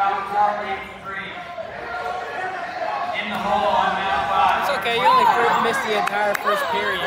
About 483. In the hole on mat five. It's okay, you only missed the entire first period.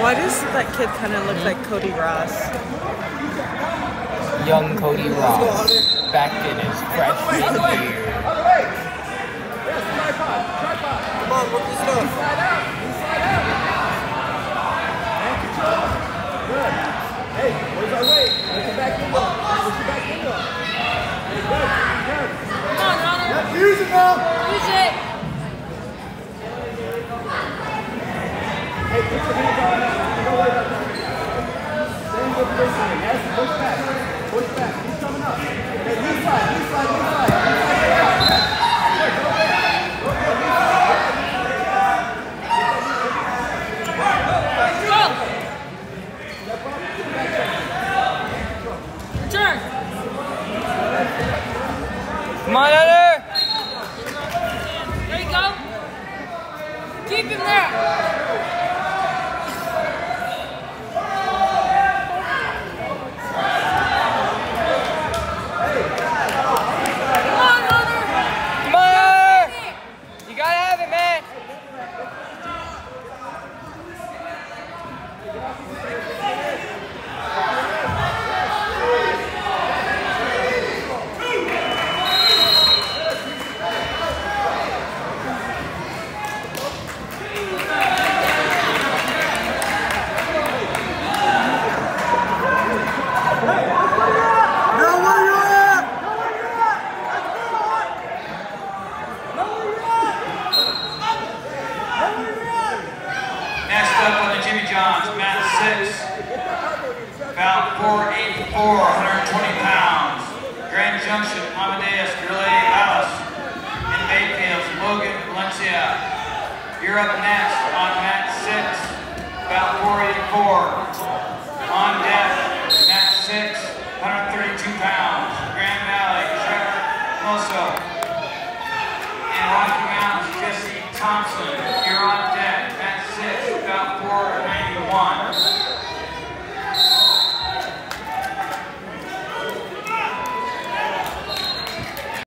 Why does that kid kind of look like hmm? Cody Ross? Young Cody Ross, back in his freshman year. Come on, work your stuff. Hey, where's our weight? Push your back into it. Push back into. Hey, good. Good. Come on, Hunter. Yep, use it now. Use it. Hey, put your hands on that. Don't worry about that. One. Yes, push back. Push back. He's coming up. Keep him there. Come on, Hunter. Come on, Hunter! You gotta have it, man! Now where you at? Next up on the Jimmy Johns, mat six about 484, 120 pounds. Grand Junction, Amadeus, Gurley, House, and Bayfields, Logan, Valencia. You're up next on mat 6, about 484. On deck, mat 6, 132 pounds. Grand Valley, Trevor Moso. And Rocky Mountains, Jesse Thompson. You're on deck, mat 6, about 491.